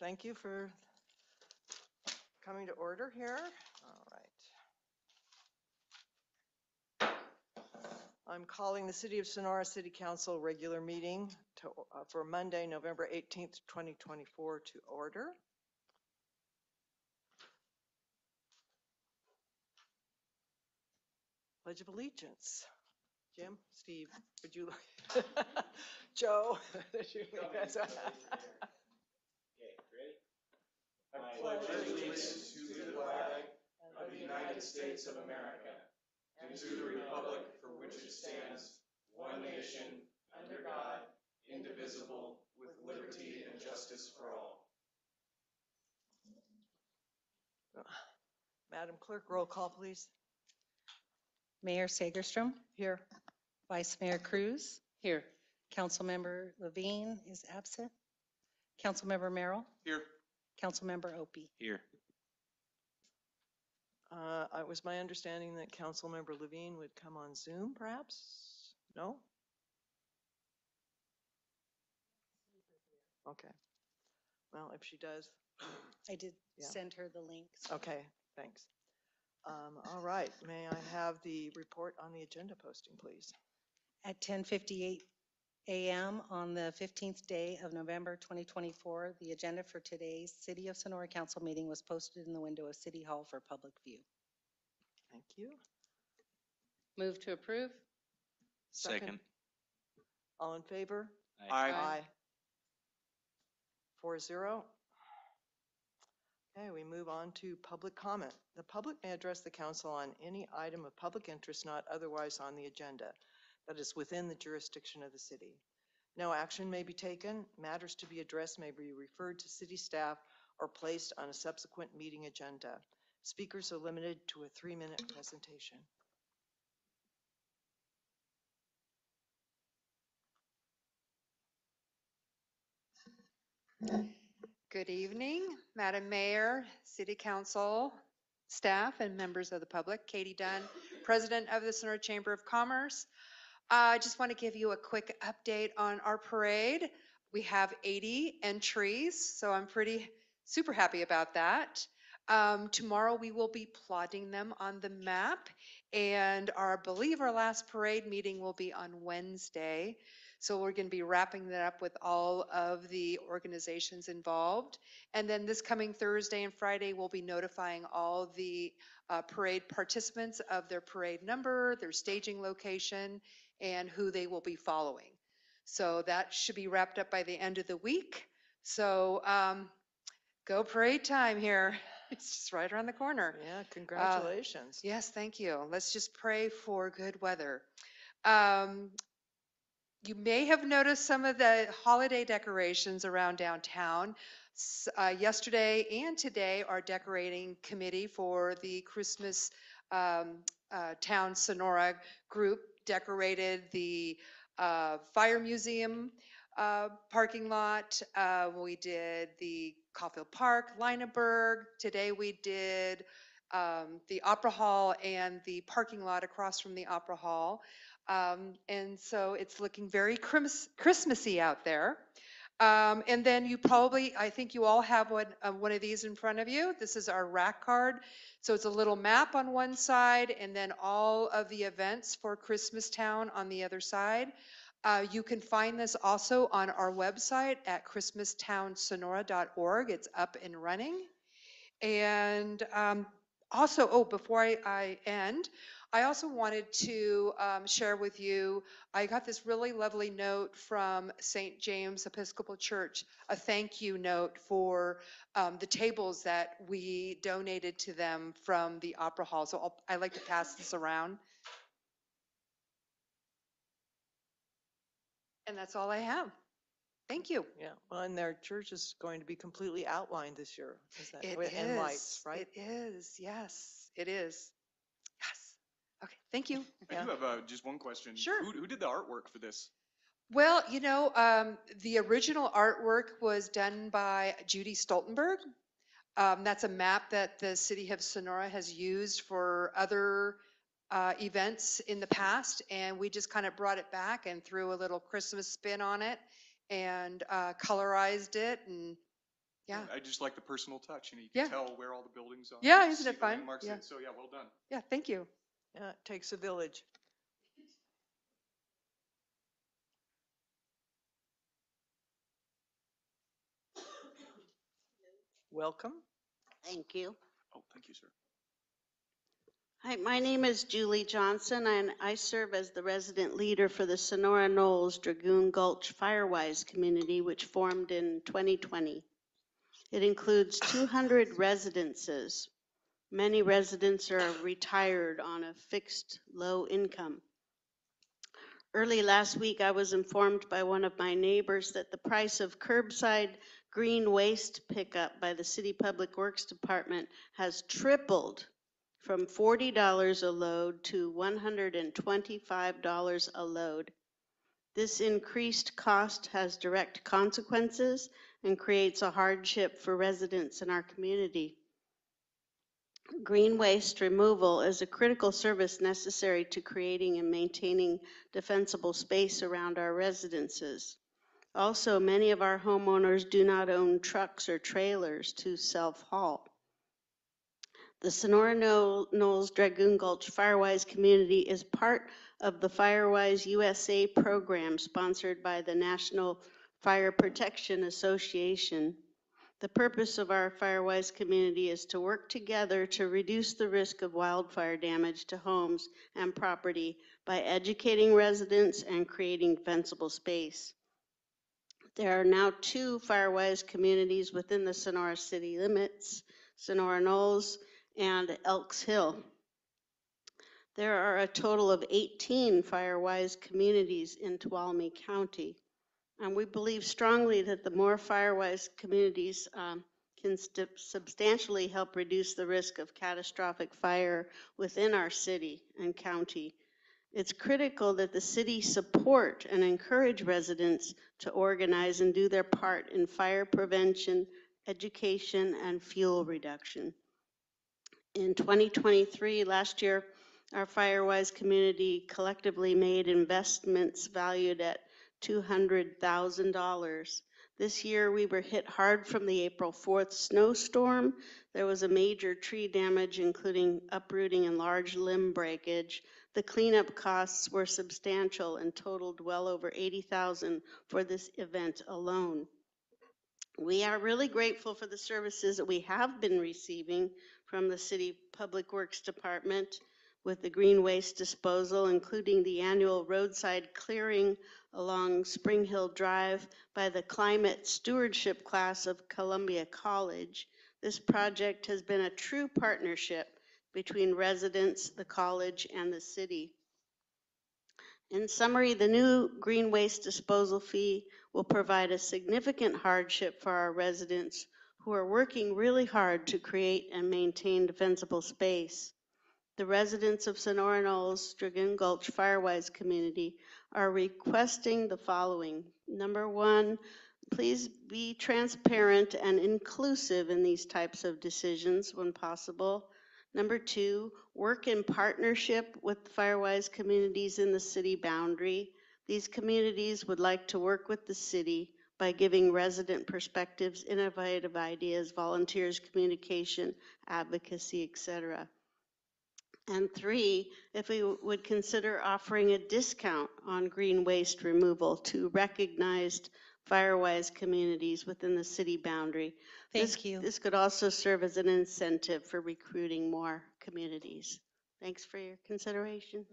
thank you for coming to order here. All right. I'm calling the City of Sonora City Council regular meeting to, uh, for Monday, November 18th, 2024 to order. Pledge of Allegiance. Jim, Steve, would you, like Joe? Okay. I pledge allegiance to the flag of the United States of America and to the republic for which it stands, one nation, under God, indivisible, with liberty and justice for all. Madam Clerk, roll call, please. Mayor Segerstrom, Here. Vice Mayor Cruz. Here. Councilmember Levine is absent. Councilmember Merrill, Here. Councilmember Opie. Here. Uh, It was my understanding that Councilmember Levine would come on Zoom, perhaps? No? Okay. Well, if she does, I did Yeah. send her the link. so- okay, thanks. Um, All right, may I have the report on the agenda posting, please? At 10:58 a.m. on the 15th day of November 2024, the agenda for today's City of Sonora Council meeting was posted in the window of City Hall for public view. Thank you. Move to approve? Second. All in favor? Aye. Four zero. Okay, we move on to public comment. The public may address the council on any item of public interest not otherwise on the agenda that is within the jurisdiction of the city. No action may be taken. Matters to be addressed may be referred to city staff or placed on a subsequent meeting agenda. Speakers are limited to a three-minute presentation. Good evening, Madam Mayor, City Council, staff, and members of the public. Katie Dunn, President of the Sonora Chamber of Commerce. I just want to give you a quick update on our parade. We have 80 entries, so I'm pretty, super happy about that. Um, Tomorrow, we will be plotting them on the map, and our, believe our last parade meeting will be on Wednesday. So we're going to be wrapping that up with all of the organizations involved. And then this coming Thursday and Friday, we'll be notifying all the uh, parade participants of their parade number, their staging location, and who they will be following. So that should be wrapped up by the end of the week. So um, go parade time here. It's just right around the corner. Yeah, congratulations. Yes, thank you. Let's just pray for good weather. Um, You may have noticed some of the holiday decorations around downtown. S- uh, Yesterday and today, our decorating committee for the Christmas um, uh, Town Sonora group decorated the uh, Fire Museum uh, parking lot. Uh, We did the Coffill Park, Linoberg. Today, we did um, the Opera Hall and the parking lot across from the Opera Hall. Um, And so it's looking very Christmas- Christmassy out there. Um, And then you probably, I think you all have one, uh, one of these in front of you. This is our rack card. So it's a little map on one side and then all of the events for Christmas Town on the other side. Uh, You can find this also on our website at christmastownsonora.org. It's up and running. And um, also, oh, before I, I end, I also wanted to um, share with you, I got this really lovely note from St. James Episcopal Church, a thank you note for um, the tables that we donated to them from the Opera Hall. So I'll- I like to pass this around. And that's all I have. Thank you. Yeah, well, and their church is going to be completely outlined this year. Is that, It wi- and lights, is, right? It is, yes, it is. Okay, thank you. I Yeah. do have uh, just one question. Sure. Who, who did the artwork for this? Well, you know, um, the original artwork was done by Judy Stoltenberg. Um, that's a map that the city of Sonora has used for other uh, events in the past, and we just kind of brought it back and threw a little Christmas spin on it and uh, colorized it, and Yeah. I just like the personal touch, and you Yeah. can tell where all the buildings are. Yeah, you isn't see it the fun? landmarks, Yeah. and So, yeah, well done. Yeah, thank you. Yeah, it takes a village. Welcome. Thank you. Oh, thank you, sir. Hi, my name is Julie Johnson, and I serve as the resident leader for the Sonora Knolls Dragoon Gulch Firewise community, which formed in 2020. It includes 200 residences. Many residents are retired on a fixed, low income. Early last week, I was informed by one of my neighbors that the price of curbside green waste pickup by the City Public Works Department has tripled from $40 a load to $125 a load. This increased cost has direct consequences and creates a hardship for residents in our community. Green waste removal is a critical service necessary to creating and maintaining defensible space around our residences. Also, many of our homeowners do not own trucks or trailers to self-haul. The Sonora Knoll- Knolls Dragoon Gulch Firewise community is part of the Firewise USA program sponsored by the National Fire Protection Association. The purpose of our Firewise community is to work together to reduce the risk of wildfire damage to homes and property by educating residents and creating defensible space. There are now two Firewise communities within the Sonora city limits, Sonora Knolls and Elks Hill. There are a total of 18 Firewise communities in Tuolumne County. And we believe strongly that the more Firewise communities um, can stu- substantially help reduce the risk of catastrophic fire within our city and county. It's critical that the city support and encourage residents to organize and do their part in fire prevention, education, and fuel reduction. In 2023, last year, our Firewise community collectively made investments valued at $200,000. This year, we were hit hard from the April 4th snowstorm. There was a major tree damage, including uprooting and large limb breakage. The cleanup costs were substantial and totaled well over 80,000 for this event alone. We are really grateful for the services that we have been receiving from the City Public Works Department with the green waste disposal, including the annual roadside clearing along Spring Hill Drive by the climate stewardship class of Columbia College. This project has been a true partnership between residents, the college, and the city. In summary, the new green waste disposal fee will provide a significant hardship for our residents who are working really hard to create and maintain defensible space. The residents of Sonora Knolls, Dragoon Gulch Firewise community are requesting the following. Number one, please be transparent and inclusive in these types of decisions when possible. Number two, work in partnership with Firewise communities in the city boundary. These communities would like to work with the city by giving resident perspectives, innovative ideas, volunteers, communication, advocacy, et cetera. And three, if we would consider offering a discount on green waste removal to recognized Firewise communities within the city boundary. This- Thank you. This could also serve as an incentive for recruiting more communities. Thanks for your consideration.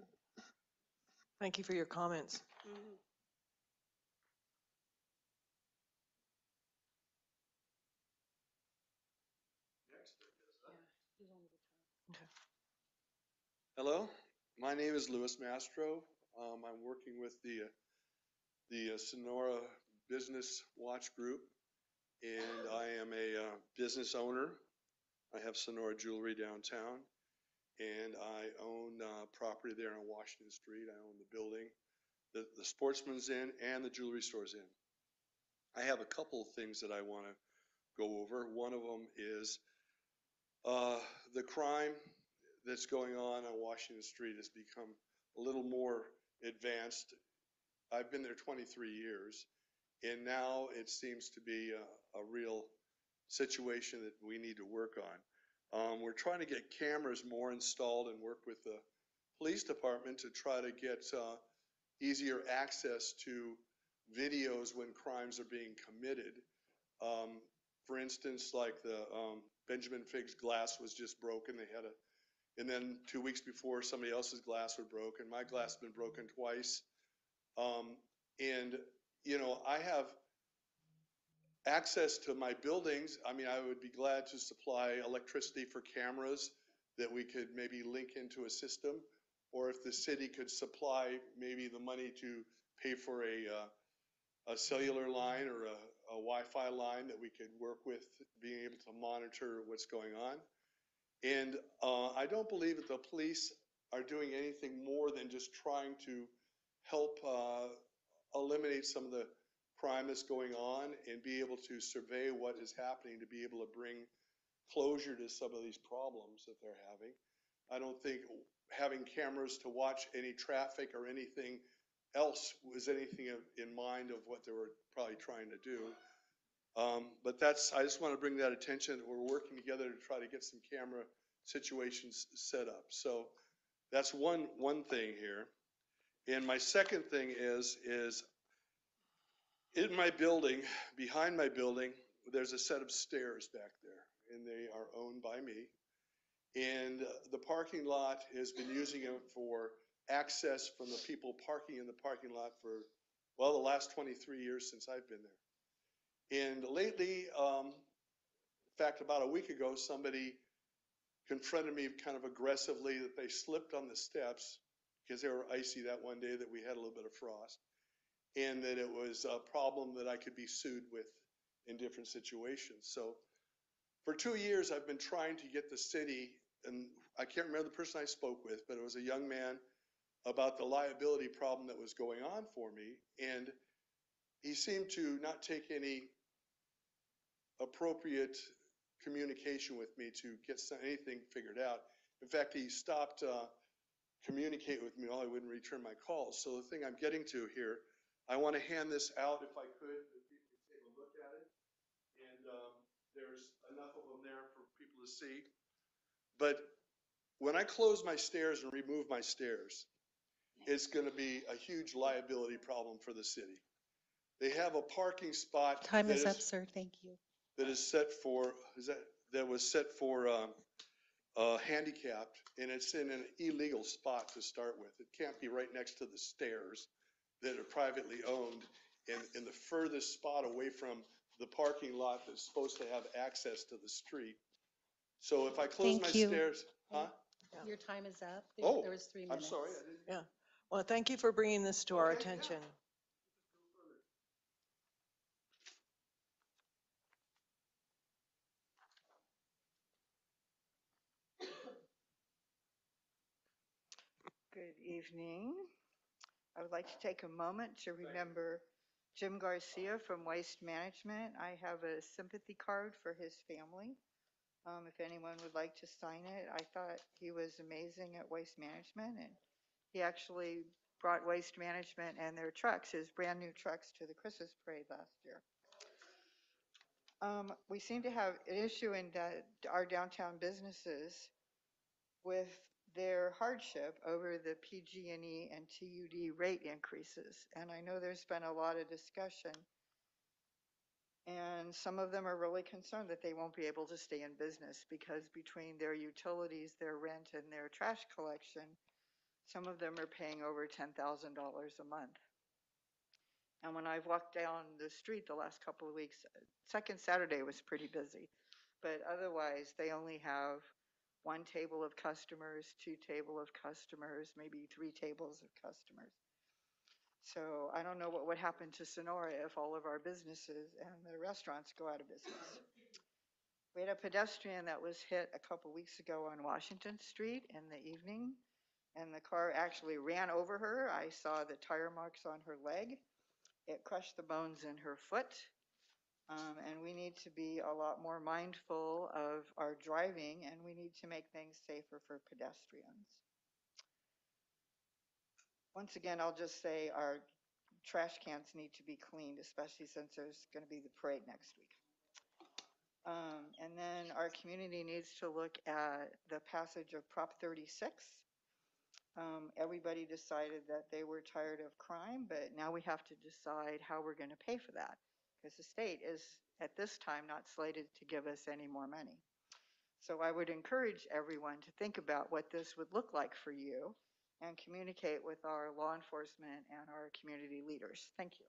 Thank you for your comments. Mm-hmm. Hello, my name is Louis Mastro. Um, I'm working with the, the uh, Sonora Business Watch Group, and I am a, uh, business owner. I have Sonora Jewelry downtown, and I own, uh, property there on Washington Street. I own the building, the, the Sportsman's Inn and the jewelry store's in. I have a couple of things that I want to go over. One of them is, uh, the crime that's going on on Washington Street has become a little more advanced. I've been there 23 years, and now it seems to be a, a real situation that we need to work on. Um, we're trying to get cameras more installed and work with the police department to try to get, uh, easier access to videos when crimes are being committed. Um, for instance, like the, um, Benjamin Figg's glass was just broken. They had a, and then two weeks before, somebody else's glass was broken. My glass has been broken twice. Um, and, you know, I have access to my buildings. I mean, I would be glad to supply electricity for cameras that we could maybe link into a system. Or if the city could supply maybe the money to pay for a, uh, a cellular line or a, a Wi-Fi line that we could work with, being able to monitor what's going on. And uh, I don't believe that the police are doing anything more than just trying to help uh, eliminate some of the crime that's going on and be able to survey what is happening to be able to bring closure to some of these problems that they're having. I don't think having cameras to watch any traffic or anything else was anything of- in mind of what they were probably trying to do. Um, But that's, I just want to bring that attention, that we're working together to try to get some camera situations set up. So that's one, one thing here. And my second thing is, is in my building, behind my building, there's a set of stairs back there, and they are owned by me. And uh, the parking lot has been using them for access from the people parking in the parking lot for, well, the last 23 years since I've been there. And lately, um, in fact, about a week ago, somebody confronted me kind of aggressively that they slipped on the steps because they were icy that one day that we had a little bit of frost. And that it was a problem that I could be sued with in different situations. So for two years, I've been trying to get the city, and I can't remember the person I spoke with, but it was a young man about the liability problem that was going on for me. And he seemed to not take any appropriate communication with me to get some- anything figured out. In fact, he stopped uh, communicate with me, all he wouldn't return my calls. So the thing I'm getting to here, I want to hand this out if I could, if people could take a look at it. And um, there's enough of them there for people to see. But when I close my stairs and remove my stairs, it's going to be a huge liability problem for the city. They have a parking spot. Time is up, sir. Thank you. That is set for, is that, that was set for, um, uh, handicapped, and it's in an illegal spot to start with. It can't be right next to the stairs that are privately owned and, in the furthest spot away from the parking lot that's supposed to have access to the street. So if I close Thank my you. stairs, huh? Yeah. Your time is up. There- Oh, There was three I'm minutes. sorry, I didn't. Well, thank you for bringing this to our Okay, yeah. attention. Evening. I would like to take a moment to remember Jim Garcia from Waste Management. I have a sympathy card for his family. Um, If anyone would like to sign it, I thought he was amazing at Waste Management and he actually brought Waste Management and their trucks, his brand-new trucks, to the Christmas parade last year. Um, We seem to have an issue in our downtown businesses with their hardship over the PG&E and TUD rate increases. And I know there's been a lot of discussion. And some of them are really concerned that they won't be able to stay in business because between their utilities, their rent, and their trash collection, some of them are paying over $10,000 a month. And when I've walked down the street the last couple of weeks, second Saturday was pretty busy. But otherwise, they only have one table of customers, two table of customers, maybe three tables of customers. So I don't know what would happen to Sonora if all of our businesses and the restaurants go out of business. We had a pedestrian that was hit a couple weeks ago on Washington Street in the evening, and the car actually ran over her. I saw the tire marks on her leg. It crushed the bones in her foot. Um, and we need to be a lot more mindful of our driving and we need to make things safer for pedestrians. Once again, I'll just say our trash cans need to be cleaned, especially since there's going to be the parade next week. Um, and then our community needs to look at the passage of Prop 36. Um, everybody decided that they were tired of crime, but now we have to decide how we're going to pay for that. Because the state is, at this time, not slated to give us any more money. So I would encourage everyone to think about what this would look like for you and communicate with our law enforcement and our community leaders. Thank you.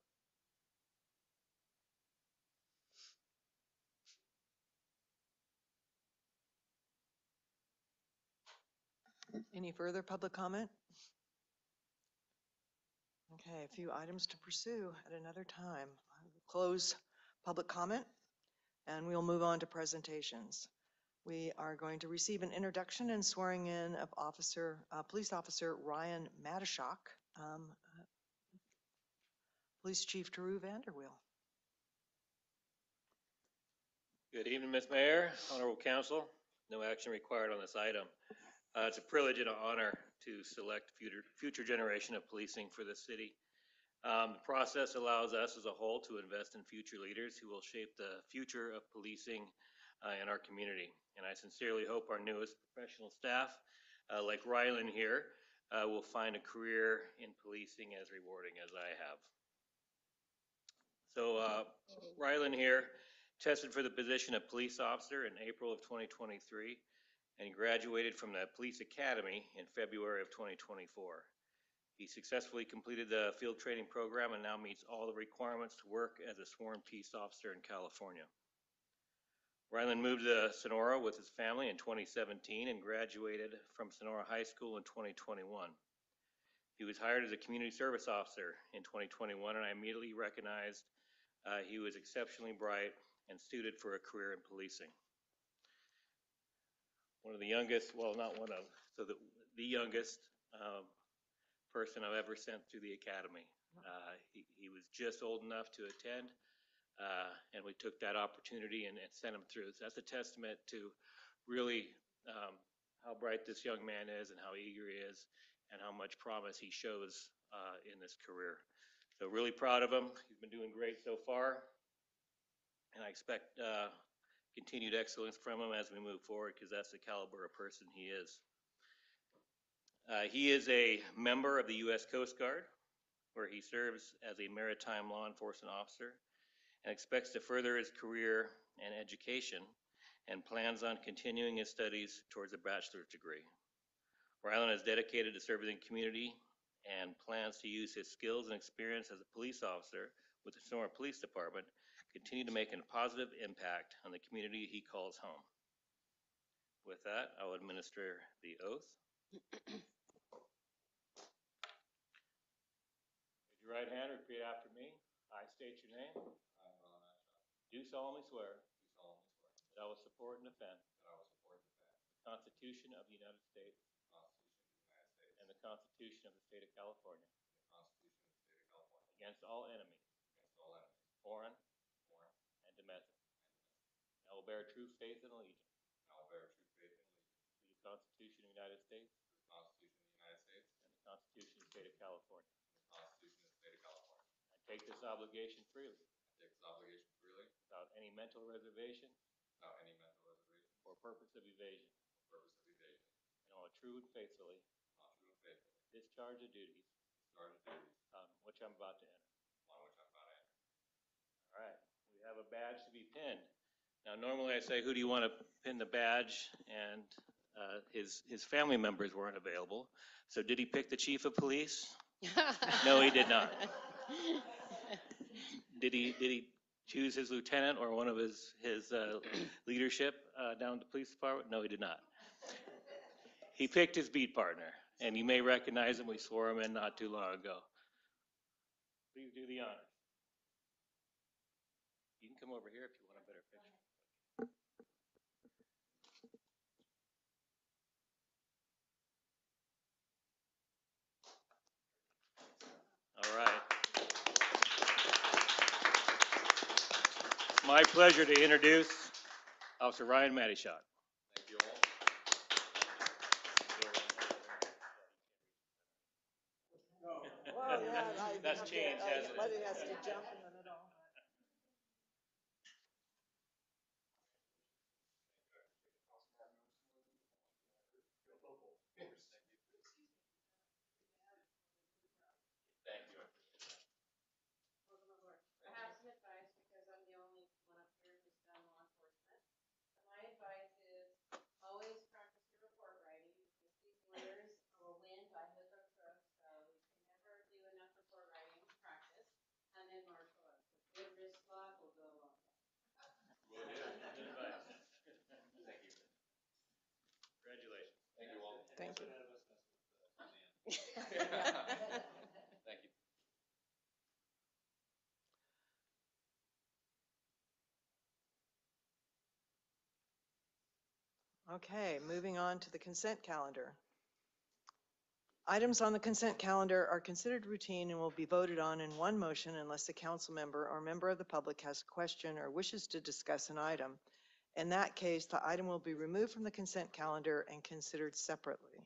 Any further public comment? Okay, a few items to pursue at another time. Close public comment, and we'll move on to presentations. We are going to receive an introduction and swearing in of Officer, uh, Police Officer Ryan Matashak. Um, uh, Police Chief Turu VanderWiel. Good evening, Ms. Mayor, Honorable Council. No action required on this item. Uh, It's a privilege and an honor to select future, future generation of policing for the city. Um, The process allows us as a whole to invest in future leaders who will shape the future of policing uh, in our community. And I sincerely hope our newest professional staff, uh, like Rylan here, uh, will find a career in policing as rewarding as I have. So uh, Rylan here tested for the position of police officer in April of 2023 and graduated from the police academy in February of 2024. He successfully completed the field training program and now meets all the requirements to work as a sworn peace officer in California. Ryland moved to Sonora with his family in 2017 and graduated from Sonora High School in 2021. He was hired as a community service officer in 2021, and I immediately recognized uh, he was exceptionally bright and suited for a career in policing. One of the youngest, well, not one of, so the, the youngest um, person I've ever sent through the academy. Uh, He, he was just old enough to attend, uh, and we took that opportunity and and sent him through. So that's a testament to really um, how bright this young man is and how eager he is and how much promise he shows uh, in this career. So really proud of him. He's been doing great so far. And I expect uh, continued excellence from him as we move forward because that's the caliber of person he is. Uh, He is a member of the U.S. Coast Guard, where he serves as a maritime law enforcement officer and expects to further his career and education and plans on continuing his studies towards a bachelor's degree. Rylan is dedicated to serving the community and plans to use his skills and experience as a police officer with the Sonora Police Department, to continue to make a positive impact on the community he calls home. With that, I will administer the oath. your right hand, repeat after me. I state your name. i Do solemnly swear. That I will support and defend. The Constitution of the United States. And the Constitution of the State of California. Against all enemies. Foreign. And domestic. I will bear true faith and allegiance. To the Constitution of the United States. And the Constitution of the State of California. I take this obligation freely. Without any mental reservation or purpose of evasion. Or purpose of evasion and I will true and faithfully discharge the duties um, which I'm about to enter. All right, we have a badge to be pinned. Now, normally I say, who do you want to pin the badge? And uh, his, his family members weren't available. So did he pick the chief of police? No, he did not. Did he, did he choose his lieutenant or one of his, his uh, leadership uh, down at the police department? No, he did not. He picked his beat partner, and you may recognize him. We swore him in not too long ago. Please do the honors. You can come over here if you want a better picture. All right. My pleasure to introduce Officer Ryan Mattyshot. Thank you all. Well, yeah, I- you That's changed, hasn't it? But it has to jump Okay, moving on to the consent calendar. Items on the consent calendar are considered routine and will be voted on in one motion unless a council member or member of the public has a question or wishes to discuss an item. In that case, the item will be removed from the consent calendar and considered separately.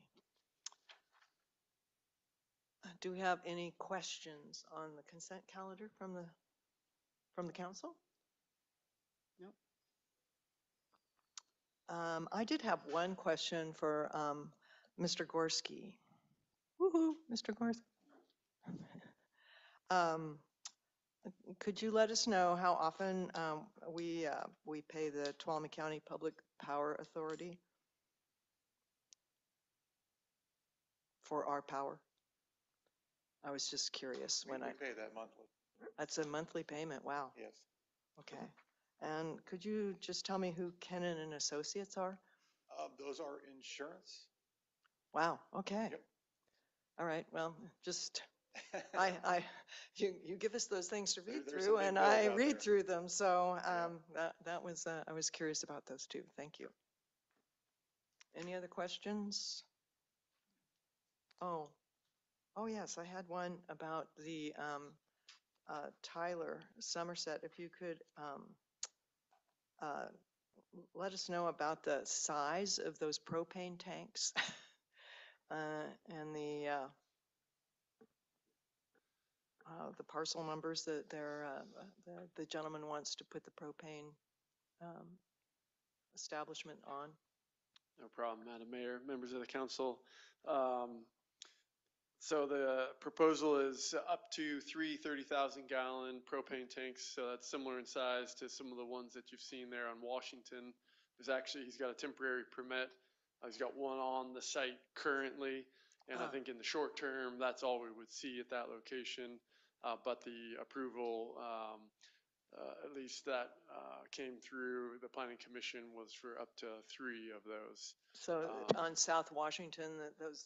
Uh, Do we have any questions on the consent calendar from the, from the council? Um, I did have one question for, um, Mr. Gorski. Woo-hoo, Mr. Gorski. Um, could you let us know how often, um, we, uh, we pay the Tuolumne County Public Power Authority for our power? I was just curious when I, pay that monthly, that's a monthly payment, wow, yes. okay. And could you just tell me who Keenan and Associates are? Uh, those are insurance. Wow, okay. Yep. All right, well, just, I, I, you, you give us those things to There- read there's through big and I out read there. through them, so, um, that, that was, uh, I was curious about those too. Thank you. Any other questions? Oh, oh yes, I had one about the, um, uh, Tyler Somerset, if you could, um, uh, let us know about the size of those propane tanks. Uh, and the, uh, uh, the parcel numbers that they're, uh, the, the gentleman wants to put the propane, um, establishment on. No problem, Madam Mayor, members of the council. Um, So the proposal is up to three 30,000 gallon propane tanks. So that's similar in size to some of the ones that you've seen there on Washington. There's actually, he's got a temporary permit. Uh, He's got one on the site currently. And I Ah. think in the short term, that's all we would see at that location. Uh, But the approval, um, uh, at least that uh, came through the planning commission was for up to three of those. So Um, on South Washington, that those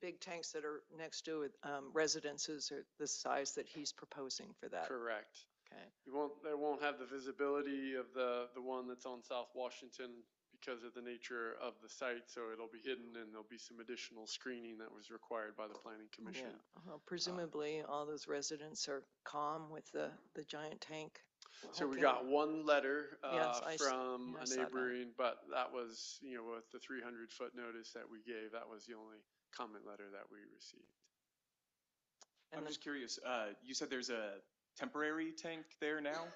big tanks that are next to um, residences are the size that he's proposing for that. Correct. Okay, You won't, they won't have the visibility of the, the one that's on South Washington because of the nature of the site, so it'll be hidden and there'll be some additional screening that was required by the planning yeah. commission. Well, Presumably, all those residents are calm with the, the giant tank. So we Okay. got one letter, Yes, uh, s- from I a saw that. neighboring, but that was, you know, with the three hundred foot notice that we gave, that was the only comment letter that we received. And I'm then- just curious, uh, you said there's a temporary tank there now?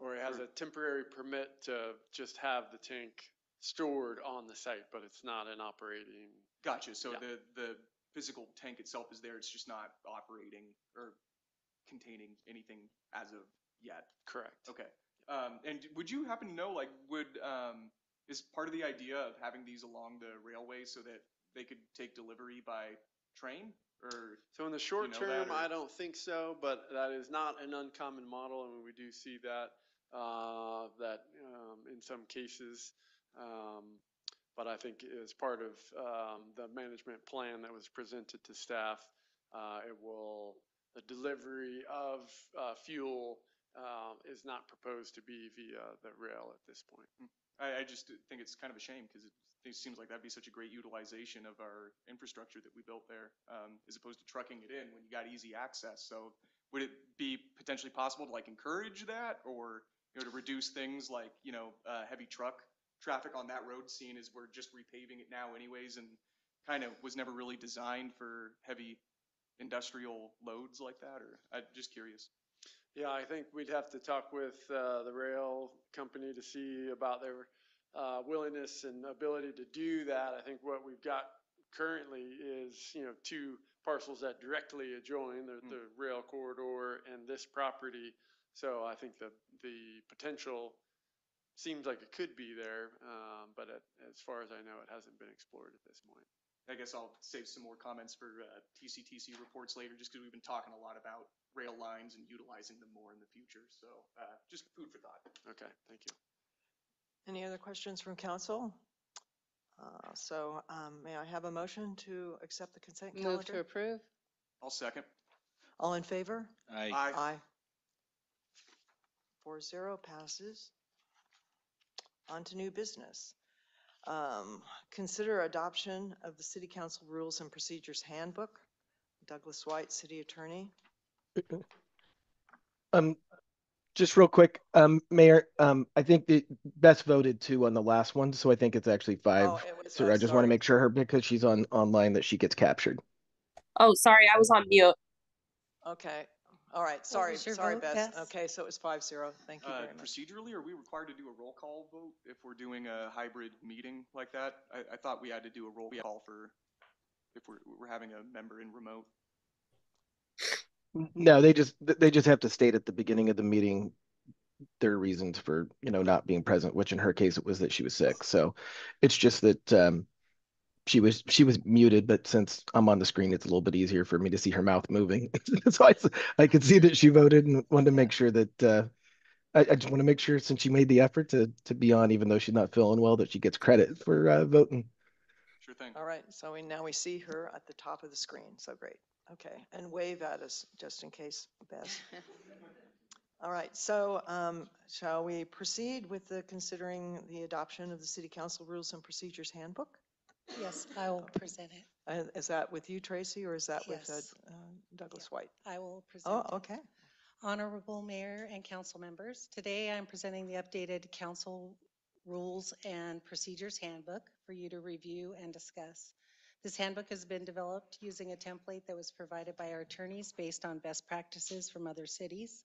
Or it has a temporary permit to just have the tank stored on the site, but it's not an operating. Gotcha, so Yeah. the, the physical tank itself is there, it's just not operating or containing anything as of yet? Correct. Okay. Um, and would you happen to know, like, would, um, is part of the idea of having these along the railway so that they could take delivery by train? Or, So in the short know term, that, I don't think so, but that is not an uncommon model, and we do see that, uh, that, um, in some cases. Um, but I think as part of, um, the management plan that was presented to staff, uh, it will, the delivery of, uh, fuel, uh, is not proposed to be via the rail at this point. I, I just think it's kind of a shame because it, it seems like that'd be such a great utilization of our infrastructure that we built there, um, as opposed to trucking it in when you got easy access. So would it be potentially possible to like encourage that or, you know, to reduce things like, you know, uh, heavy truck traffic on that road scene as we're just repaving it now anyways and kind of was never really designed for heavy industrial loads like that, or I'm just curious. Yeah, I think we'd have to talk with uh, the rail company to see about their uh, willingness and ability to do that. I think what we've got currently is, you know, two parcels that directly adjoin the, Hmm. the rail corridor and this property. So I think the, the potential seems like it could be there, um, but at- as far as I know, it hasn't been explored at this point. I guess I'll save some more comments for uh, TCTC reports later, just because we've been talking a lot about rail lines and utilizing them more in the future. So uh, just food for thought. Okay, thank you. Any other questions from council? Uh, So um, may I have a motion to accept the consent Move to calendar? approve? I'll second. All in favor? Aye. Aye. Four zero passes. On to new business. Um, Consider adoption of the City Council Rules and Procedures Handbook. Douglas White, City Attorney. Um, just real quick, um, Mayor, um, I think that best voted two on the last one, so I think it's actually Oh, five. it was- So oh, I just want to make sure her, because she's on, online, that she gets captured. Oh, sorry, I was on mute. Okay, all right, sorry, sorry, vote, Bess. Bess? Okay, so it was five zero. Thank you Uh, very much. procedurally, are we required to do a roll call vote if we're doing a hybrid meeting like that? I, I thought we had to do a roll call for, if we're, we're having a member in remote. No, they just, they just have to state at the beginning of the meeting their reasons for, you know, not being present, which in her case, it was that she was sick. So it's just that, um, she was, she was muted, but since I'm on the screen, it's a little bit easier for me to see her mouth moving. So I could see that she voted and wanted to make sure that, uh, I, I just want to make sure since she made the effort to, to be on, even though she's not feeling well, that she gets credit for, uh, voting. Sure thing. All right, so we, now we see her at the top of the screen, so great. Okay, and wave at us just in case, Bess. All right, so um, shall we proceed with the considering the adoption of the City Council Rules and Procedures Handbook? Yes, I will present it. Uh, Is that with you, Tracy, or is that with uh, Yes. uh, Douglas White? I will present Oh, it. okay. Honorable Mayor and council members, today I'm presenting the updated council rules and procedures handbook for you to review and discuss. This handbook has been developed using a template that was provided by our attorneys based on best practices from other cities.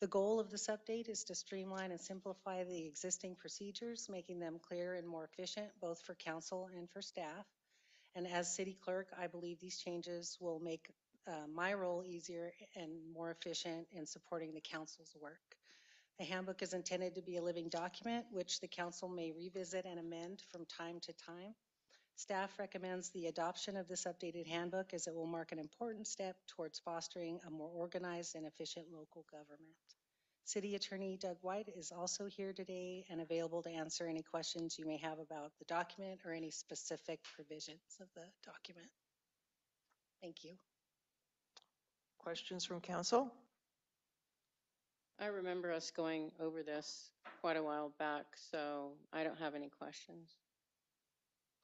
The goal of this update is to streamline and simplify the existing procedures, making them clear and more efficient, both for council and for staff. And as city clerk, I believe these changes will make uh, my role easier and more efficient in supporting the council's work. The handbook is intended to be a living document, which the council may revisit and amend from time to time. Staff recommends the adoption of this updated handbook as it will mark an important step towards fostering a more organized and efficient local government. City Attorney Doug White is also here today and available to answer any questions you may have about the document or any specific provisions of the document. Thank you. Questions from council? I remember us going over this quite a while back, so I don't have any questions.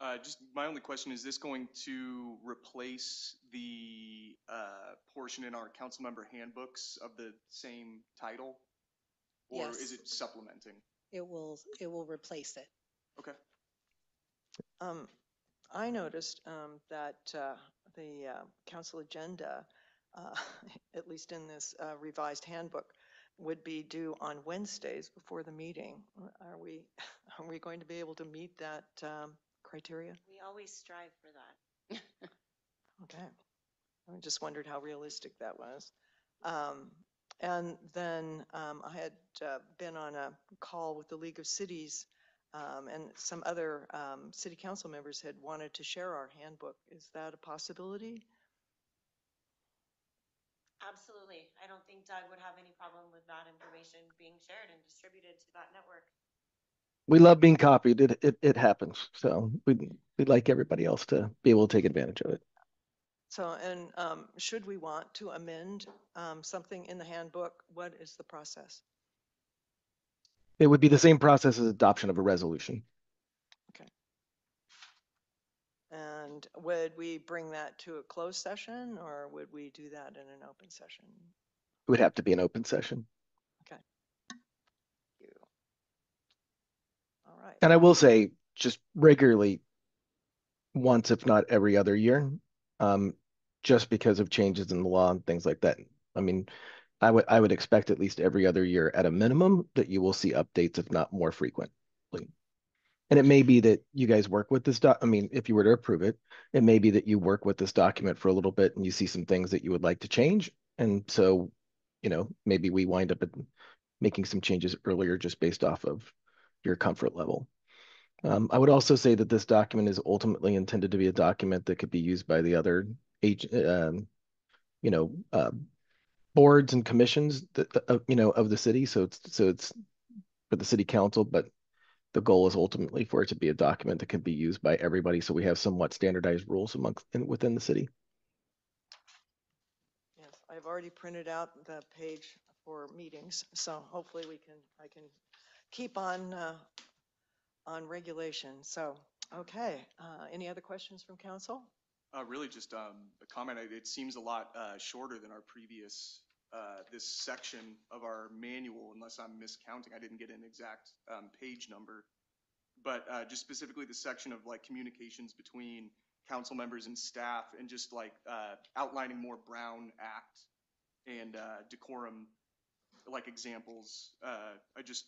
Uh, just, my only question, is this going to replace the, uh, portion in our council member handbooks of the same title? Or Yes. is it supplementing? It will, it will replace it. Okay. Um, I noticed um, that uh, the uh, council agenda, uh, at least in this uh, revised handbook, would be due on Wednesdays before the meeting. Are we, are we going to be able to meet that um, criteria? We always strive for that. Okay. I just wondered how realistic that was. Um, And then um, I had uh, been on a call with the League of Cities, um, and some other um, city council members had wanted to share our handbook. Is that a possibility? Absolutely. I don't think Doug would have any problem with that information being shared and distributed to that network. We love being copied. It, it, it happens. So we'd, we'd like everybody else to be able to take advantage of it. So, and um, should we want to amend um, something in the handbook, what is the process? It would be the same process as adoption of a resolution. Okay. And would we bring that to a closed session, or would we do that in an open session? It would have to be an open session. You. All right. And I will say, just regularly, once if not every other year, um, just because of changes in the law and things like that. I mean, I would, I would expect at least every other year at a minimum that you will see updates, if not more frequently. And it may be that you guys work with this doc, I mean, if you were to approve it, it may be that you work with this document for a little bit and you see some things that you would like to change. And so, you know, maybe we wind up making some changes earlier just based off of your comfort level. Um, I would also say that this document is ultimately intended to be a document that could be used by the other age, um, you know, uh, boards and commissions that, that, uh, you know, of the city. So it's, so it's for the city council, but the goal is ultimately for it to be a document that can be used by everybody. So we have somewhat standardized rules amongst, in, within the city. Yes, I've already printed out the page for meetings, so hopefully we can, I can keep on uh, on regulation. So, okay, uh, any other questions from council? Uh, really just, um, a comment. It- seems a lot, uh, shorter than our previous, uh, this section of our manual, unless I'm miscounting. I didn't get an exact, um, page number. But, uh, just specifically the section of like communications between council members and staff and just like, uh, outlining more Brown Act and, uh, decorum, like examples. Uh, I just,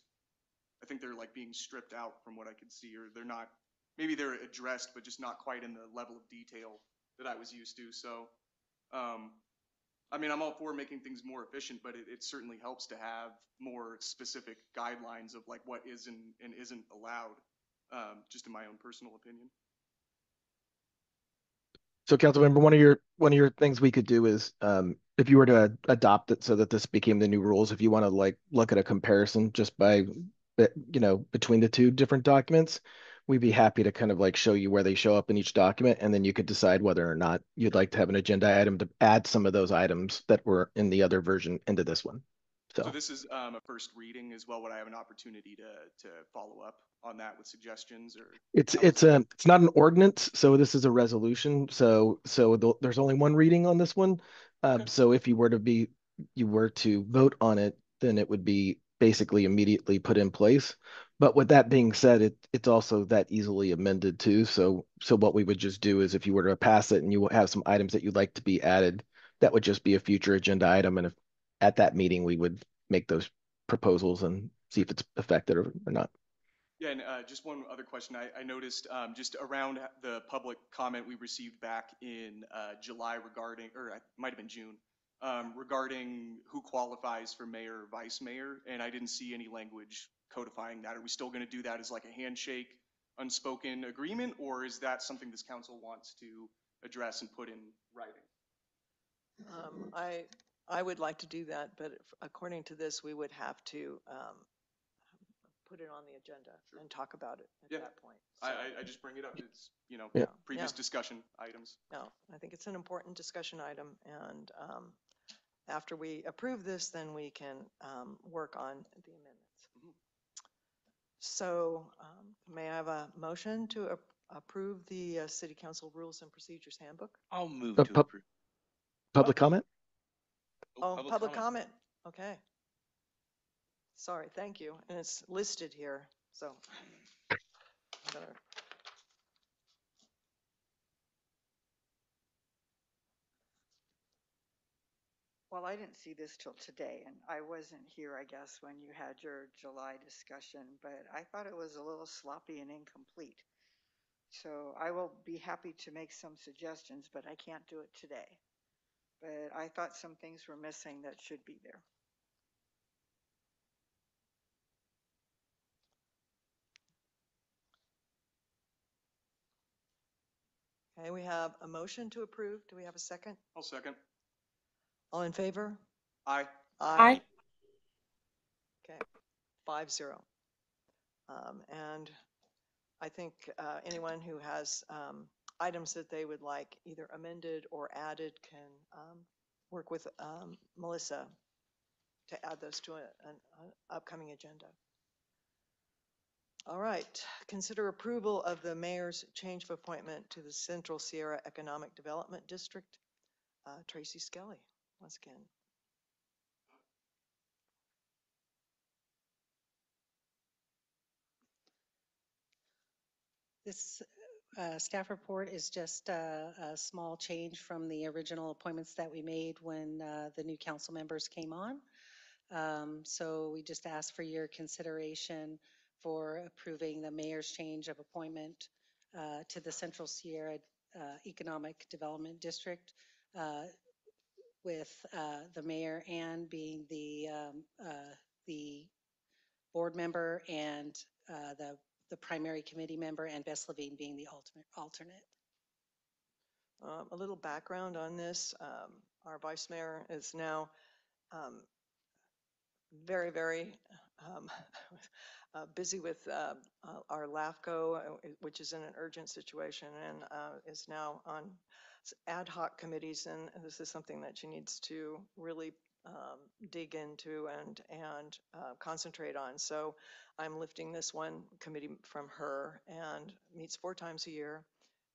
I think they're like being stripped out from what I could see, or they're not, maybe they're addressed, but just not quite in the level of detail that I was used to. So, um, I mean, I'm all for making things more efficient, but it, it certainly helps to have more specific guidelines of like what is and, and isn't allowed, um, just in my own personal opinion. So Councilmember, one of your, one of your things we could do is, um, if you were to adopt it so that this became the new rules, if you want to like look at a comparison just by, you know, between the two different documents, we'd be happy to kind of like show you where they show up in each document, and then you could decide whether or not you'd like to have an agenda item to add some of those items that were in the other version into this one. So So, this is, um, a first reading as well. Would I have an opportunity to, to follow up on that with suggestions or? it's, it's a, it's not an ordinance, so this is a resolution, so, so the- there's only one reading on this one. Um, Okay. so if you were to be, you were to vote on it, then it would be basically immediately put in place. But with that being said, it, it's also that easily amended too, so, so what we would just do is if you were to pass it and you have some items that you'd like to be added, that would just be a future agenda item, and if, at that meeting, we would make those proposals and see if it's affected or, or not. Yeah, and uh, just one other question. I, I noticed um, just around the public comment we received back in uh, July regarding, or it might have been June, um, regarding who qualifies for mayor or vice mayor, and I didn't see any language codifying that. Are we still going to do that as like a handshake, unspoken agreement, or is that something this council wants to address and put in writing? Um, I, I would like to do that, but if- according to this, we would have to um, put it on the agenda and talk about it Yeah. at that point. I, So, I, I just bring it up. It's, you know, Yeah. previous Yeah. discussion items. No, I think it's an important discussion item, and um, after we approve this, then we can um, work on the amendments. Mhm. So um, may I have a motion to ap- approve the uh, City Council Rules and Procedures Handbook? I'll move Uh, to pub- approve. Public comment? Oh, public comment, okay. Sorry, thank you, and it's listed here, so. I'm gonna- Well, I didn't see this till today, and I wasn't here, I guess, when you had your July discussion, but I thought it was a little sloppy and incomplete. So I will be happy to make some suggestions, but I can't do it today. But I thought some things were missing that should be there. Okay, we have a motion to approve. Do we have a second? I'll second. All in favor? Aye. Aye. Okay, five zero. Um, and I think, uh, anyone who has, um, items that they would like either amended or added can, um, work with, um, Melissa to add those to a- an, an upcoming agenda. All right, consider approval of the mayor's change of appointment to the Central Sierra Economic Development District. Uh, Tracy Skelly, This uh, staff report is just a, a small change from the original appointments that we made when uh, the new council members came on. Um, So we just ask for your consideration for approving the mayor's change of appointment uh, to the Central Sierra uh, Economic Development District uh, with uh, the mayor and being the, um, uh, the board member and uh, the the primary committee member and Bess Levine being the ultimate alternate. Um, A little background on this. um, Our vice mayor is now um, very, very um, uh, busy with uh, uh, our LAFCO, uh, which is in an urgent situation and uh, is now on ad hoc committees. And this is something that she needs to really um, dig into and, and uh, concentrate on. So I'm lifting this one committee from her and meets four times a year.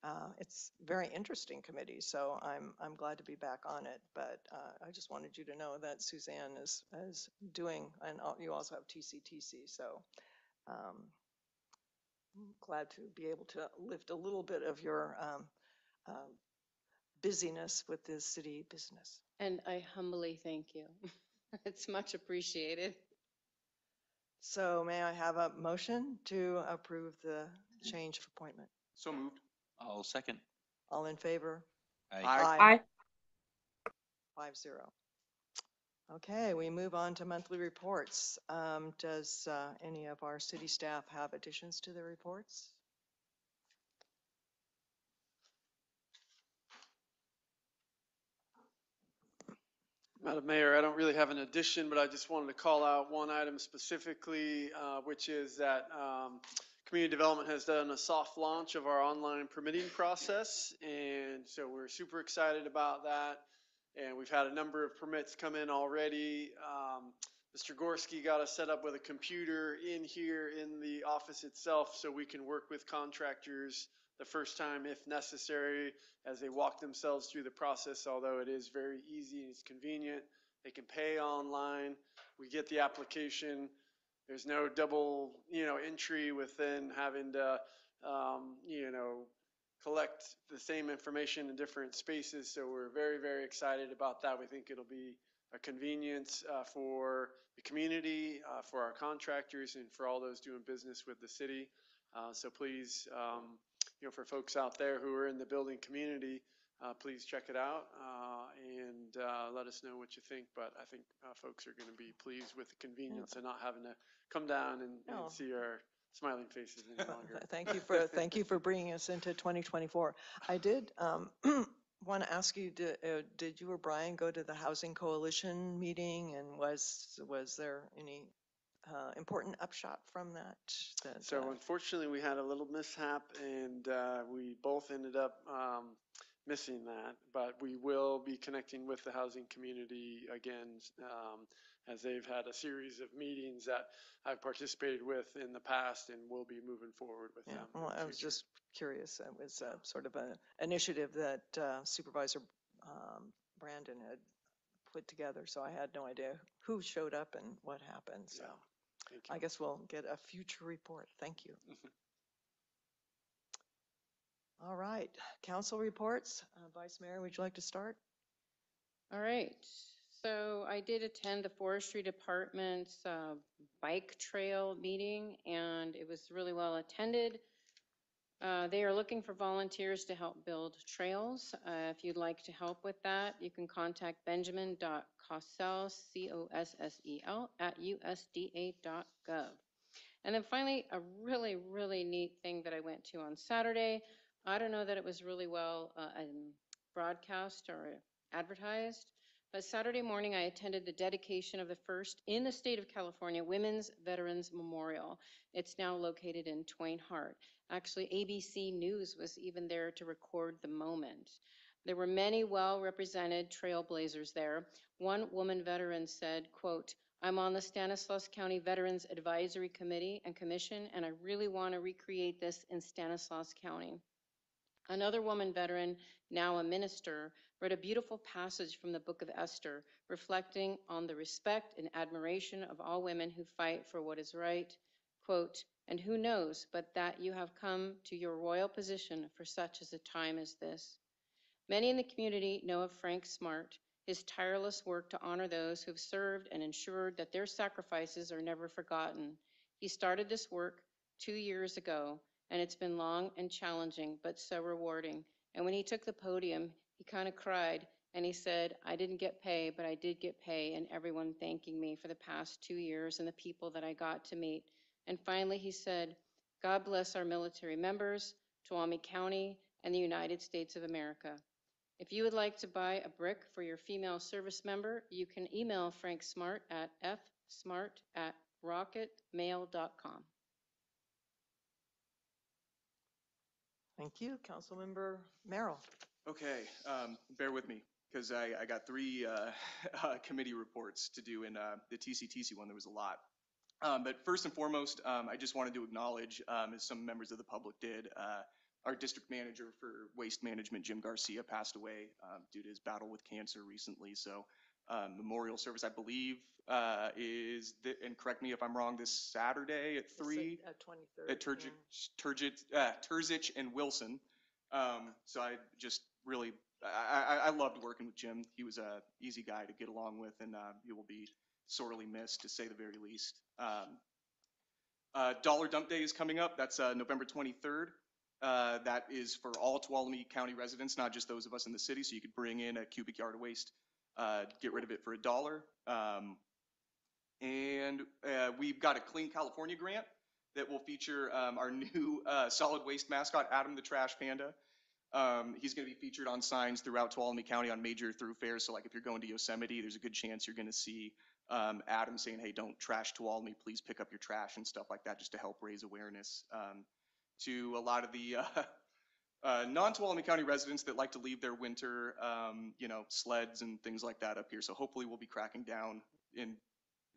Uh, It's very interesting committee, so I'm, I'm glad to be back on it. But uh, I just wanted you to know that Suzanne is, is doing, and you also have TCTC, so um, I'm glad to be able to lift a little bit of your um, busyness with this city business. And I humbly thank you. It's much appreciated. So may I have a motion to approve the change of appointment? So moved. I'll second. All in favor? Aye. Five zero. Okay, we move on to monthly reports. Um, Does uh, any of our city staff have additions to their reports? Madam Mayor, I don't really have an addition, but I just wanted to call out one item specifically, uh, which is that um, Community Development has done a soft launch of our online permitting process. And so we're super excited about that. And we've had a number of permits come in already. Um, Mr. Gorski got us set up with a computer in here in the office itself so we can work with contractors the first time if necessary as they walk themselves through the process, although it is very easy and it's convenient. They can pay online. We get the application. There's no double, you know, entry within having to, um, you know, collect the same information in different spaces. So we're very, very excited about that. We think it'll be a convenience uh, for the community, uh, for our contractors, and for all those doing business with the city. Uh, So please, um, you know, for folks out there who are in the building community, uh, please check it out uh, and uh, let us know what you think. But I think uh, folks are going to be pleased with the convenience of not having to come down and, No. and see our smiling faces any longer. Thank you for, thank you for bringing us into 2024. I did want to ask you, did uh, did you or Brian go to the Housing Coalition meeting? And was, was there any uh, important upshot from that? that, So unfortunately, we had a little mishap and uh, we both ended up um, missing that. But we will be connecting with the housing community again um, as they've had a series of meetings that I've participated with in the past and will be moving forward with Yeah, them. in well, the I was future. just curious. It was uh, sort of an initiative that uh, Supervisor um, Brandon had put together, so I had no idea who showed up and what happened, so. Yeah, Thank you. I guess we'll get a future report. Thank you. All right, council reports. Uh, Vice Mayor, would you like to start? All right, so I did attend the forestry department's uh, bike trail meeting, and it was really well attended. Uh, They are looking for volunteers to help build trails. Uh, If you'd like to help with that, you can contact benjamin.cossell, C-O-S-S-E-L, at usda.gov. And then finally, a really, really neat thing that I went to on Saturday. I don't know that it was really well uh, um, broadcast or advertised, but Saturday morning I attended the dedication of the first in the state of California Women's Veterans Memorial. It's now located in Twain Harte. Actually, ABC News was even there to record the moment. There were many well-represented trailblazers there. One woman veteran said, quote, I'm on the Stanislaus County Veterans Advisory Committee and Commission, and I really want to recreate this in Stanislaus County. Another woman veteran, now a minister, read a beautiful passage from the book of Esther, reflecting on the respect and admiration of all women who fight for what is right. Quote, and who knows but that you have come to your royal position for such as a time as this. Many in the community know of Frank Smart, his tireless work to honor those who have served and ensured that their sacrifices are never forgotten. He started this work two years ago, and it's been long and challenging, but so rewarding. And when he took the podium, he kind of cried and he said, I didn't get pay, but I did get pay, and everyone thanking me for the past two years and the people that I got to meet. And finally, he said, God bless our military members, Tuolumne County, and the United States of America. If you would like to buy a brick for your female service member, you can email Frank Smart at fsmart@rocketmail.com. Thank you. Councilmember Merrill. Okay, um, bear with me. because I, I got three uh, uh, committee reports to do in uh, the TCTC one. There was a lot. Um, But first and foremost, um, I just wanted to acknowledge, um, as some members of the public did, uh, our district manager for waste management, Jim Garcia, passed away um, due to his battle with cancer recently. So um, memorial service, I believe, uh, is, the- and correct me if I'm wrong, this Saturday at three At 23rd. at Turgic, Turgic, uh, Terzich and Wilson. Um, so I just really, I, I, I loved working with Jim. He was a easy guy to get along with and, uh, he will be sorely missed to say the very least. Um, uh, Dollar Dump Day is coming up. That's, uh, November 23rd. Uh, that is for all Tuolumne County residents, not just those of us in the city. So you could bring in a cubic yard of waste, uh, get rid of it for a dollar. Um, and, uh, we've got a Clean California grant that will feature um, our new uh, solid waste mascot, Adam the Trash Panda. Um, he's going to be featured on signs throughout Tuolumne County on major thoroughfares. So, like if you're going to Yosemite, there's a good chance you're going to see um, Adam saying, "Hey, don't trash Tuolumne. Please pick up your trash and stuff like that," just to help raise awareness um, to a lot of the uh, uh, non-Tuolumne County residents that like to leave their winter, um, you know, sleds and things like that up here. So hopefully, we'll be cracking down in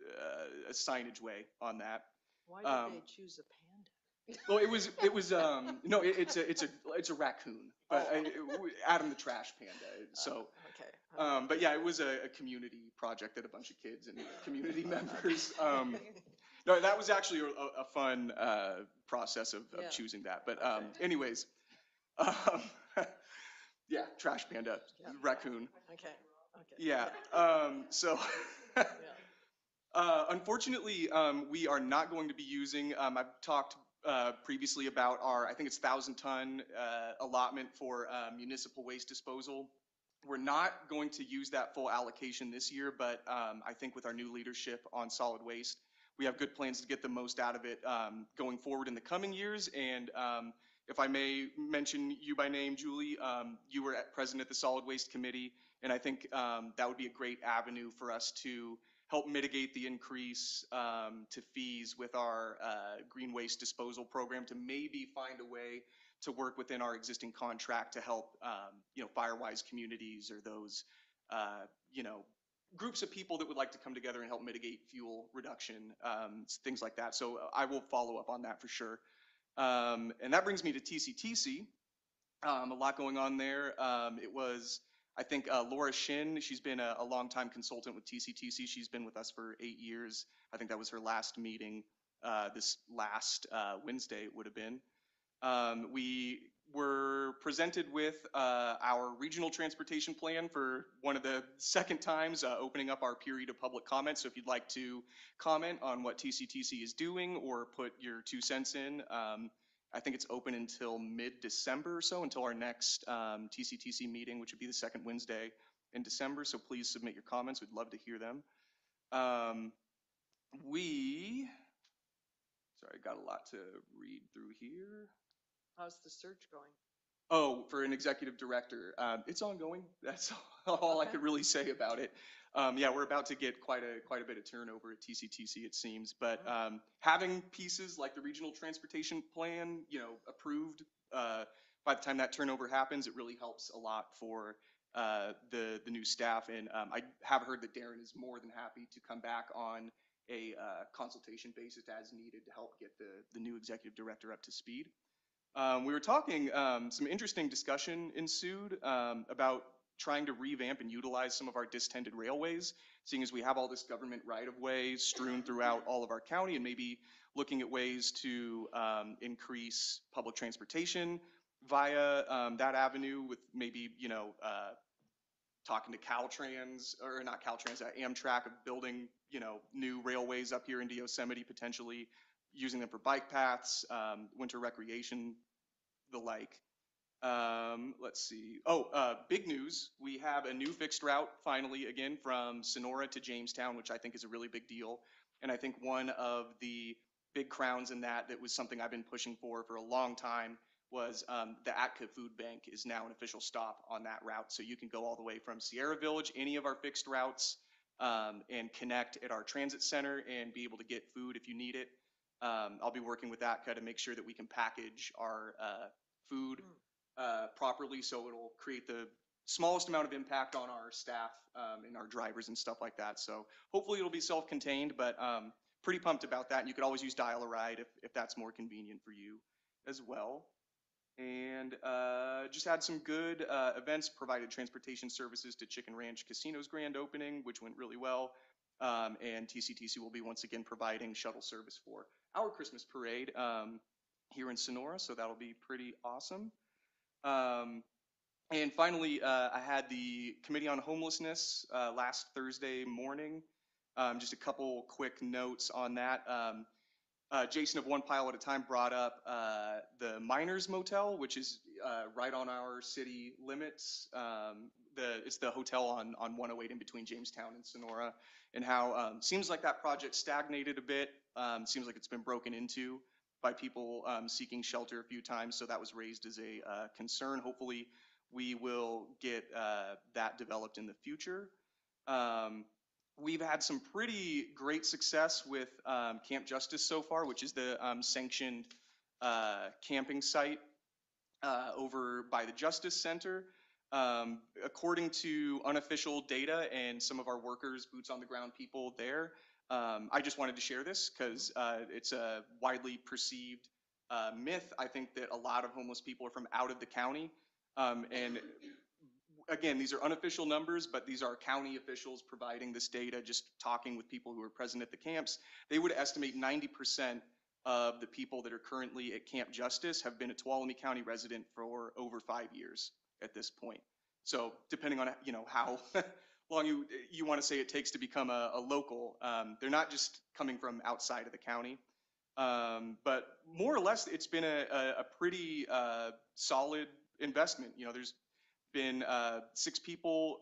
uh, a signage way on that. Why did um, they choose a panda? Well, it was, it was, um, no, it, it's a, it's a, it's a raccoon, but I, it Adam the Trash Panda. So, Okay. um, but yeah, it was a, a community project that a bunch of kids and community members, um, no, that was actually a, a fun, uh, process of, Yeah. choosing that. But, um, Okay. anyways, um, yeah, Trash Panda, Yeah. raccoon. Okay, okay. Yeah, um, so. Yeah. Uh, unfortunately, um, we are not going to be using, um, I've talked, uh, previously about our, I think it's thousand ton, uh, allotment for, uh, municipal waste disposal. We're not going to use that full allocation this year, but, um, I think with our new leadership on solid waste, we have good plans to get the most out of it, um, going forward in the coming years. And, um, if I may mention you by name, Julie, um, you were at- present at the Solid Waste Committee, and I think, um, that would be a great avenue for us to help mitigate the increase um, to fees with our uh, green waste disposal program to maybe find a way to work within our existing contract to help, um, you know, Firewise communities or those, uh, you know, groups of people that would like to come together and help mitigate fuel reduction, um, things like that. So uh, I will follow up on that for sure. Um, and that brings me to TCTC. Um, a lot going on there. Um, it was, I think, uh, Laura Shin. She's been a, a longtime consultant with TCTC. She's been with us for eight years. I think that was her last meeting uh, this last uh, Wednesday. It would have been. Um, we were presented with uh, our regional transportation plan for one of the second times uh, opening up our period of public comment. So if you'd like to comment on what TCTC is doing or put your two cents in, um, I think it's open until mid-December or so, until our next um, TCTC meeting, which would be the second Wednesday in December. So please submit your comments. We'd love to hear them. Um, we, sorry, I got a lot to read through here. How's the search going? Oh, for an executive director, um, it's ongoing. That's all I could really say about it. Um, yeah, we're about to get quite a quite a bit of turnover at TCTC, it seems. But um, having pieces like the regional transportation plan, you know, approved uh, by the time that turnover happens, it really helps a lot for uh, the the new staff. And um, I have heard that Darren is more than happy to come back on a uh, consultation basis as needed to help get the the new executive director up to speed. Um, we were talking, um, some interesting discussion ensued um, about trying to revamp and utilize some of our distended railways, seeing as we have all this government right-of-way strewn throughout all of our county, and maybe looking at ways to um, increase public transportation via um, that avenue with maybe, you know, uh, talking to Caltrans, or not Caltrans, uh, Amtrak of building, you know, new railways up here into Yosemite potentially, using them for bike paths, um, winter recreation, the like. Um, let's see. Oh, uh, big news. We have a new fixed route finally again from Sonora to Jamestown, which I think is a really big deal. And I think one of the big crowns in that, that was something I've been pushing for for a long time, was um, the ATCAA Food Bank is now an official stop on that route. So you can go all the way from Sierra Village, any of our fixed routes, um, and connect at our transit center and be able to get food if you need it. Um, I'll be working with ATCAA to make sure that we can package our uh, food uh, properly so it'll create the smallest amount of impact on our staff um, and our drivers and stuff like that. So hopefully it'll be self-contained, but um, pretty pumped about that. And you could always use Dial-A-Ride if, if that's more convenient for you as well. And uh, just had some good uh, events, provided transportation services to Chicken Ranch Casino's grand opening, which went really well. Um, and TCTC will be once again providing shuttle service for our Christmas parade um, here in Sonora, so that'll be pretty awesome. Um, and finally, uh, I had the Committee on Homelessness uh, last Thursday morning. Um, just a couple quick notes on that. Um, uh, Jason of One Pile at a Time brought up uh, the Miners Motel, which is uh, right on our city limits. The it's the hotel on on 108 in between Jamestown and Sonora, and how um, seems like that project stagnated a bit. Um, seems like it's been broken into by people um, seeking shelter a few times, so that was raised as a uh, concern. Hopefully, we will get uh, that developed in the future. Um, We've had some pretty great success with um, Camp Justice so far, which is the um, sanctioned uh, camping site uh, over by the Justice Center. Um, according to unofficial data and some of our workers, boots on the ground people there, um, I just wanted to share this because uh, it's a widely perceived uh, myth. I think that a lot of homeless people are from out of the county. Um, and again, these are unofficial numbers, but these are county officials providing this data, just talking with people who are present at the camps. They would estimate 90% of the people that are currently at Camp Justice have been a Tuolumne County resident for over five years at this point. So depending on, you know, how long you, you want to say it takes to become a, a local, um, they're not just coming from outside of the county. Um, but more or less, it's been a, a, a pretty uh, solid investment. You know, there's been uh, six people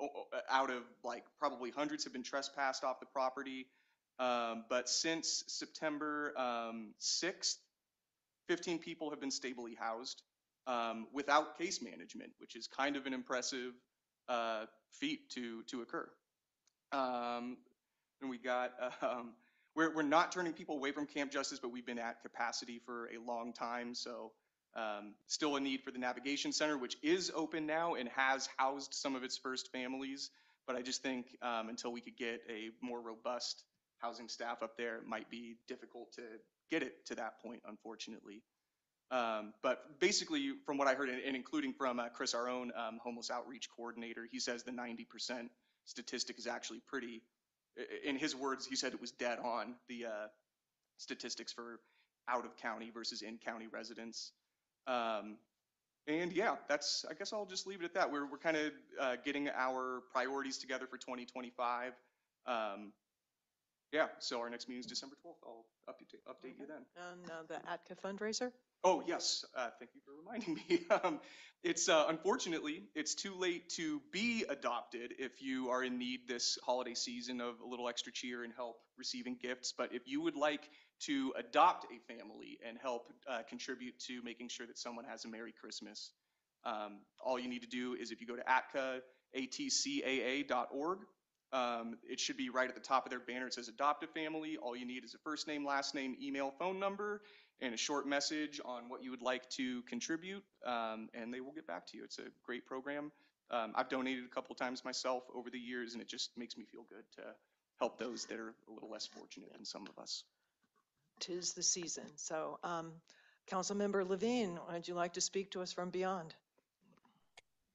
out of like probably hundreds have been trespassed off the property. Um, but since September um, 6th, 15 people have been stably housed um, without case management, which is kind of an impressive uh, feat to to occur. Um, and we got um, we're we're not turning people away from Camp Justice, but we've been at capacity for a long time, so. Um, still a need for the navigation center, which is open now and has housed some of its first families. But I just think um, until we could get a more robust housing staff up there, it might be difficult to get it to that point, unfortunately. Um, but basically, from what I heard, and, and including from uh, Chris, our own um, homeless outreach coordinator, he says the 90% statistic is actually pretty. In his words, he said it was dead on the uh, statistics for out of county versus in county residents. Um, and yeah, that's, I guess I'll just leave it at that. We're, we're kind of uh, getting our priorities together for 2025. Um, yeah, so our next meeting is December 12th. I'll update, update you then. And uh, the ATCAA fundraiser? Oh, yes, uh, thank you for reminding me. Um, It's, uh, unfortunately, it's too late to be adopted if you are in need this holiday season of a little extra cheer and help receiving gifts. But if you would like to adopt a family and help uh, contribute to making sure that someone has a Merry Christmas, um, all you need to do is if you go to ATCAA, atcaa.org, um, it should be right at the top of their banner. It says adopt a family. All you need is a first name, last name, email, phone number, and a short message on what you would like to contribute, um, and they will get back to you. It's a great program. Um, I've donated a couple times myself over the years, and it just makes me feel good to help those that are a little less fortunate than some of us. Tis the season. So, um, Councilmember Levine, would you like to speak to us from beyond?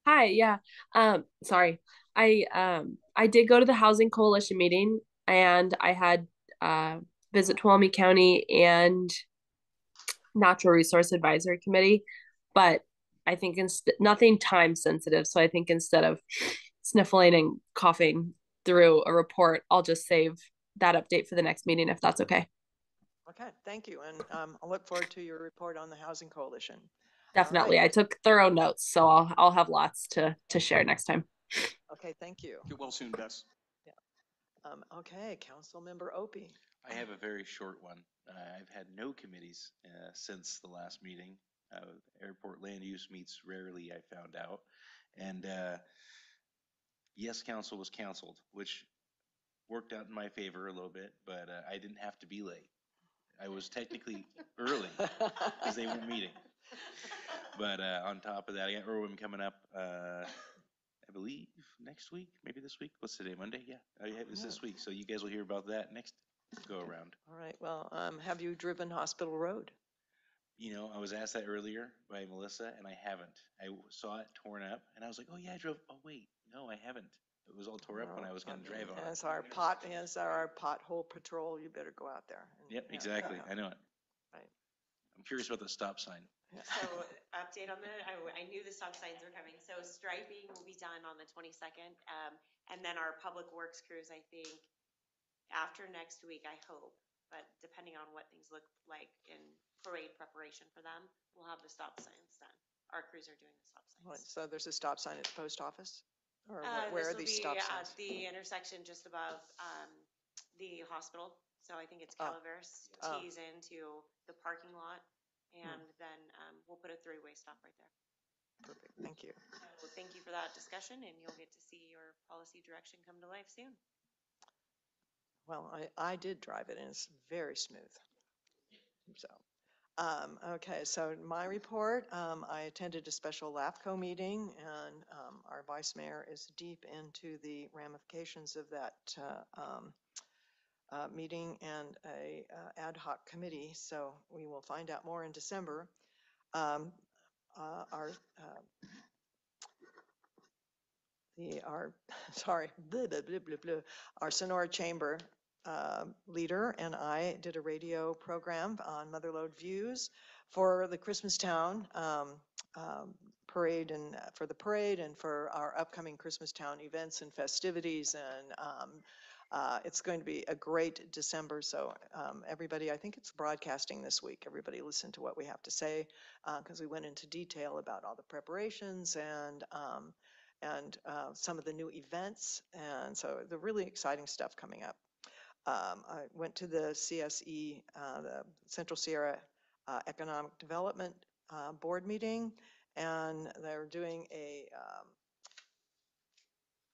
Hi, yeah. Um, sorry. I um I did go to the Housing Coalition meeting and I had uh visit Tuolumne County and Natural Resource Advisory Committee, but I think inst nothing time sensitive. So I think instead of sniffling and coughing through a report, I'll just save that update for the next meeting if that's okay. Okay, thank you. And um, I look forward to your report on the Housing Coalition. Definitely. I took thorough notes, so I'll I'll have lots to to share next time. Okay, thank you. Get well soon, Bess. Um, okay, Council Member Opie. I have a very short one. Uh, I've had no committees uh, since the last meeting. Uh, airport land use meets rarely, I found out. And uh, yes, council was canceled, which worked out in my favor a little bit, but uh, I didn't have to be late. I was technically early because they weren't meeting. But uh, on top of that, I got Irwin coming up, uh, I believe next week, maybe this week. What's today, Monday? Yeah, oh, yeah, it's this week. So you guys will hear about that next go around. All right, well, um, have you driven Hospital Road? You know, I was asked that earlier by Melissa and I haven't. I saw it torn up and I was like, oh yeah, I drove, oh wait, no, I haven't. It was all tore up when I was gonna drive on it. As our pot, as our pothole patrol, you better go out there. and- Yep, yeah, exactly. yeah. I know it. Right. I'm curious about the stop sign. So update on the, I, I knew the stop signs were coming. So striping will be done on the twenty-second. Um, and then our public works crews, I think, after next week, I hope. But depending on what things look like in parade preparation for them, we'll have the stop signs done. Our crews are doing the stop Right, signs. So there's a stop sign at the post office? Or Uh, wh- where are this will these be stop At signs? the intersection just above, um, the hospital. So I think it's Oh. Calaveras Oh. tees into the parking lot. And then, um, we'll put a three-way stop right there. Perfect, thank you. So thank you for that discussion and you'll get to see your policy direction come to life soon. Well, I, I did drive it and it's very smooth. So, um, okay, so my report, um, I attended a special LAFCO meeting and, um, our vice mayor is deep into the ramifications of that, uh, um, uh, meeting and a, uh, ad hoc committee, so we will find out more in December. Um, uh, our, uh, the, our, sorry, blah, blah, blah, blah, blah. Our Sonora Chamber uh, leader and I did a radio program on Motherlode Views for the Christmastown um, um, parade and uh, for the parade and for our upcoming Christmastown events and festivities. And um, uh, it's going to be a great December. So um, everybody, I think it's broadcasting this week. Everybody listen to what we have to say because we went into detail about all the preparations and um, and uh, some of the new events. And so the really exciting stuff coming up. Um, I went to the CSE, uh, the Central Sierra uh, Economic Development uh, Board meeting, and they're doing a, um,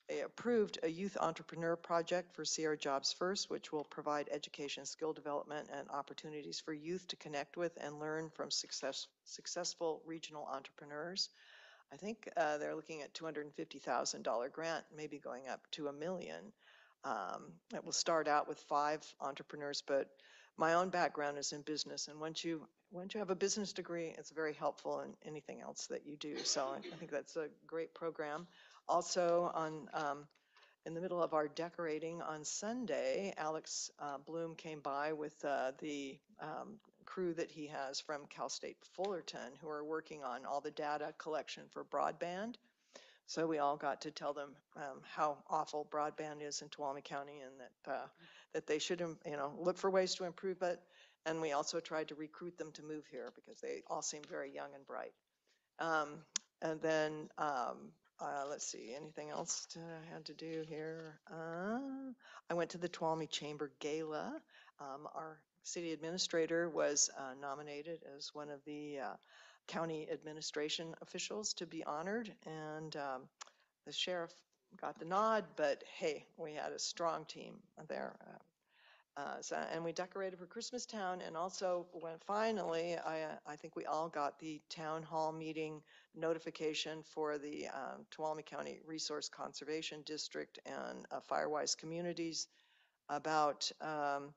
they approved a youth entrepreneur project for Sierra Jobs First, which will provide education, skill development, and opportunities for youth to connect with and learn from success, successful regional entrepreneurs. I think uh, they're looking at $250,000 grant, maybe going up to a million. Um, It will start out with five entrepreneurs, but my own background is in business, and once you, once you have a business degree, it's very helpful in anything else that you do. So I think that's a great program. Also, on, um, in the middle of our decorating on Sunday, Alex uh, Bloom came by with uh, the um, crew that he has from Cal State Fullerton, who are working on all the data collection for broadband. So we all got to tell them um, how awful broadband is in Tuolumne County and that, uh, that they should, im- you know, look for ways to improve it. And we also tried to recruit them to move here because they all seem very young and bright. Um, And then, um, uh, let's see, anything else to, I had to do here? Uh, I went to the Tuolumne Chamber Gala. Um, Our city administrator was uh, nominated as one of the uh, county administration officials to be honored, and um, the sheriff got the nod, but hey, we had a strong team there. uh, uh, so, and we decorated for Christmas Town, and also when finally, I, I think we all got the town hall meeting notification for the um, Tuolumne County Resource Conservation District and uh, Firewise Communities about um,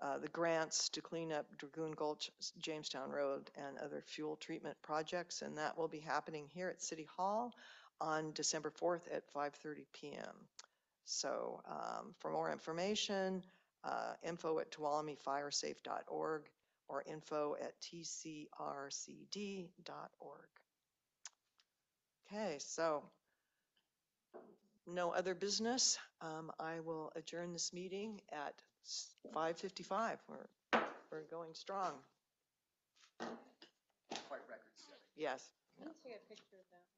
uh, the grants to clean up Dragoon Gulch, Jamestown Road, and other fuel treatment projects, and that will be happening here at City Hall on December 4th at 5:30 PM. So um, for more information, uh, info at tuolumnefiresafe.org or info at tcrcd.org. Okay, so no other business. Um, I will adjourn this meeting at 5:55. We're, we're going strong. Quite record setting. Yes. Can you take a picture of that?